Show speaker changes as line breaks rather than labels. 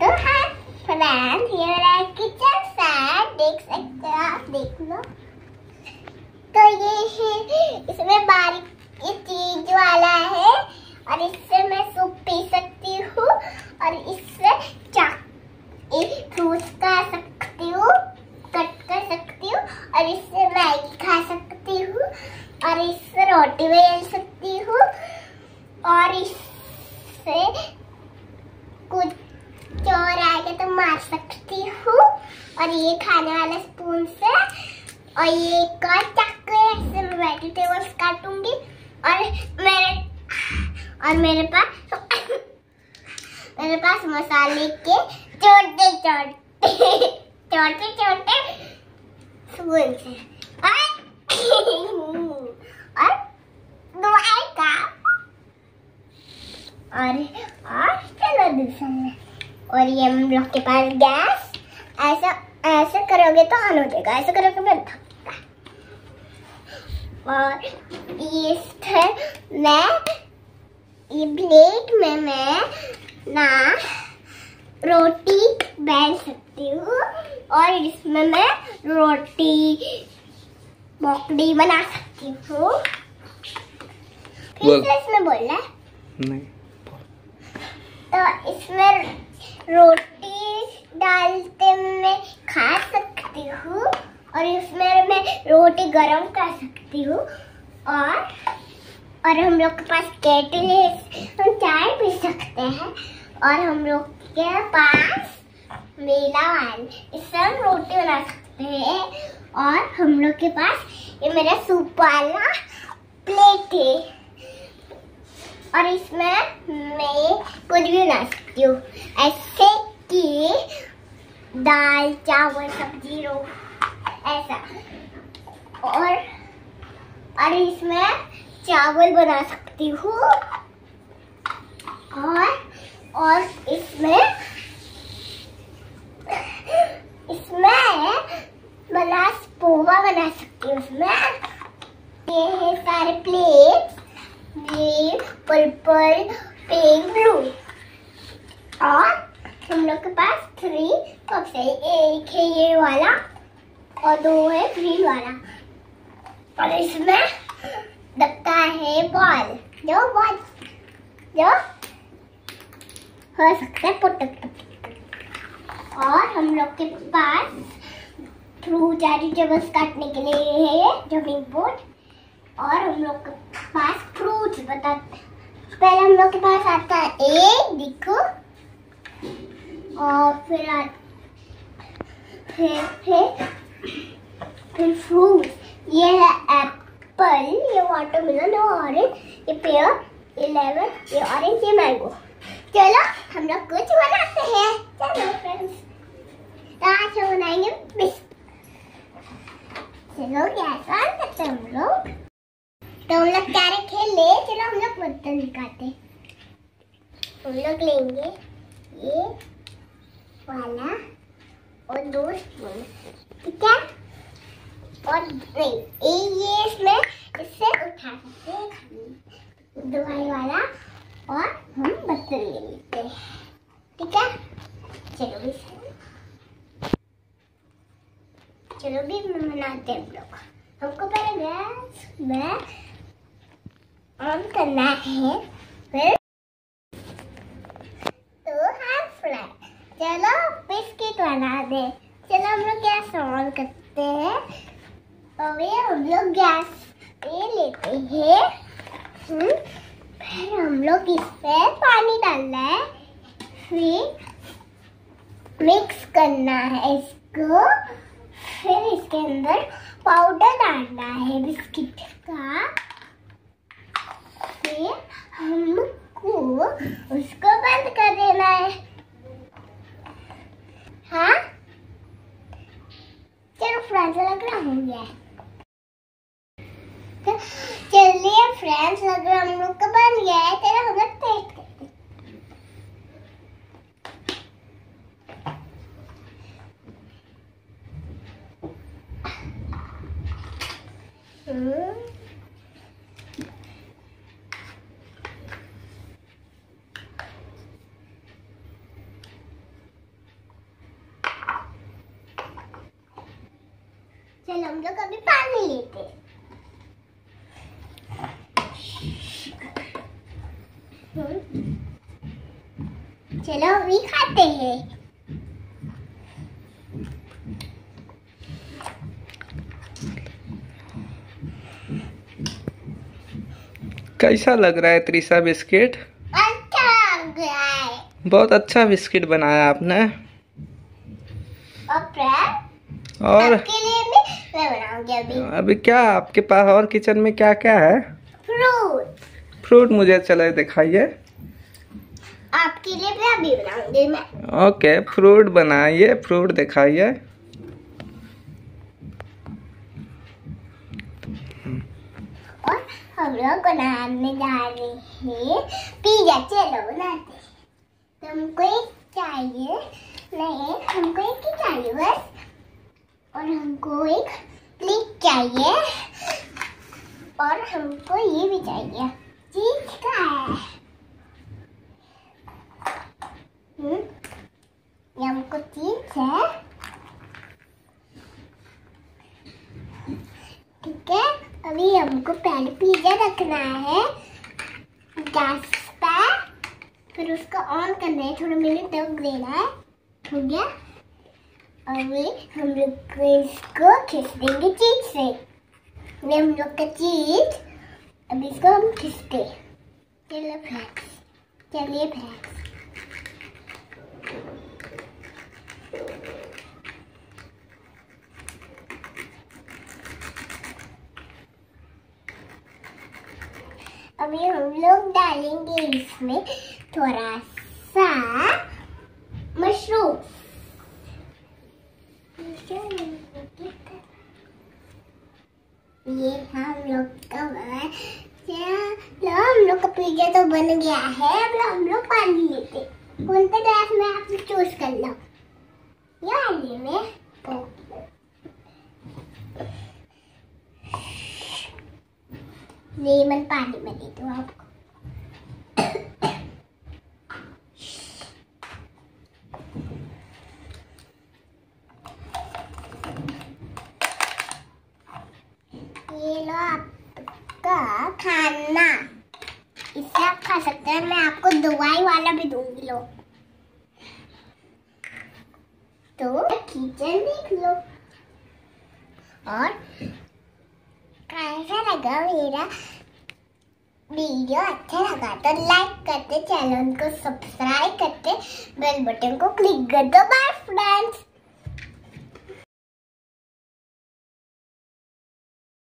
तो हाँ। फ्रेंड ये मेरा किचन सेट देख सकते हो आप, देख लो। तो ये है, इसमें बारीक ये चीज़ वाला है और इससे मैं सूप पी सकती हूँ और इससे चाक फ्रूट्स खा सकती हूँ कट कर सकती हूँ और इससे मैगी खा सकती हूँ और इससे रोटी बेल सकती हूँ और इससे कुछ चोर आएगा तो मार सकती हूँ और ये खाने वाला स्पून से और ये एक और चाकू इससे मैं वेजिटेबल्स काटूँगी और मेरे और मेरे पास मेरे पास मसाले के छोटे छोटे छोटे छोटे स्पून है और और दुआई का। और चलो दूसरा और ये हम लोग के पास गैस। ऐसा ऐसे करोगे तो ऑन हो जाएगा। ऐसे करोगे बंद हो और ये है। मैं ये प्लेट में मैं ना रोटी बेल सकती हूँ। और इसमें मैं रोटी मोकड़ी बना सकती हूँ। फिर इसमें बोलना है।
नहीं
तो इसमें रोटी डालते मैं खा सकती हूँ और इसमें मैं रोटी गरम कर सकती हूँ और और हम लोग के पास केटल है, हम चाय पी सकते हैं और हम लोग के पास मेला वाल इससे हम रोटी बना सकते हैं और हम लोग के पास ये मेरा सूप वाला प्लेट है। और इसमें मैं कुछ भी बना सकती हूँ। ऐसे कि दाल, चावल, सब्ज़ी, रो, ऐसा। और और इसमें चावल बना सकती हूँ। और और इसमें इसमें बना पोहा बना सकती हूँ। इसमें ये है सारे प्लेट्स ये पर्पल, पिंक, ब्लू। और हम लोग के पास थ्री कप्स है। एक है ये वाला और दो है ग्रीन वाला। और इसमें लगता है बॉल जो बॉल जो हो सकता है पुटक और हम लोग के पास फ्रूट वेजिटेबल्स काटने के लिए है जमिंग बोर्ड और हम लोग के पास फ्रूट्स बता पहले हम लोग के पास आता है एक देखो। और फिर फिर फिर फिर फ्रूट ये है एप्पल ये वाटरमेलन और ऑरेंज ये पेयर ये लेमन ये ऑरेंज ये मैंगो चलो, हम लोग कुछ बनाते हैं। चलो फ्रेंड्स आज हम बनाएँगे बिस्कुट चलो गैस ऑन करते हैं हम लोग तो हम लोग क्या खेल ले चलो हम लोग बर्तन निकालते हम लोग लेंगे ये वाला और दो ठीक है? और नहीं, ये ये इसमें, इससे उठा सकते हैं दवाई वाला और हम बर्तन ले लेते हैं। ठीक है? चलो भी चलो भी बनाते हैं हम लोग। हमको पहले गैस, में ऑन करना है फिर तो हाफ़ फ्राई चलो बिस्किट बना दे। चलो हम लोग गैस ऑन करते हैं। अभी हम लोग गैस पे लेते हैं। हम्म, फिर हम लोग इस पे पानी डालना है। फिर मिक्स करना है इसको। फिर इसके अंदर पाउडर डालना है बिस्किट का। फिर हमको उसको बंद कर देना है। हाँ? चलो फ्रेंड्स लग रहा हो गया तो चलिए फ्रेंड्स लग रहा हम लोग का बन गया है। चलो हम लोग टेस्ट करते हैं। हम्म हम लोग अभी पानी लेते हैं। हम्म। चलो अभी खाते हैं।
कैसा लग रहा है त्रिशा बिस्किट?
अच्छा लग रहा है।
बहुत अच्छा बिस्किट बनाया आपने।
और
और?
आपके लिए बनाऊँगी अभी
अभी क्या आपके पास और किचन में क्या क्या है?
फ्रूट।
फ्रूट मुझे चले दिखाइए।
आपके लिए भी अभी बनाऊँगी मैं।
ओके फ्रूट बनाइए फ्रूट दिखाइए।
हम लोग बनाने जा रहे हैं पिज्जा। चलो बनाते। तुमको एक चाहिए नहीं हमको एक ही चाहिए बस। और हमको एक प्लेट चाहिए और हमको ये भी चाहिए। चीज़ का है। हम्म, ये हमको चीज़ है। ठीक है अभी हमको पहले पिज्जा रखना है। गैस पर फिर उसको ऑन करना है थोड़ा मिनट तक देना है। हो गया? अभी हम लोग को इसको खींच देंगे चीज़ से? ये हम लोग का चीज़ अभी इसको हम खींचते। चलो फ्रेंड्स चलिए फ्रेंड्स अभी हम लोग डालेंगे इसमें थोड़ा सा मशरूम ये हम लोग का बना- हम लोग का पिज्जा तो बन गया है। अब हम लोग पानी लेते कौन सा ग्लास में आप चूज़ कर लो? ये में। ओ। लेमन पानी में दे दो आपको ये लो आपका खाना। इससे आप खा सकते हैं, मैं आपको दवाई वाला भी दूँगी, लो। तो किचन देख लो। और कैसा लगा मेरा वीडियो? अच्छा लगा तो लाइक करते, चैनल को सब्सक्राइब करते बेल बटन को क्लिक कर दो बाय फ्रेंड्स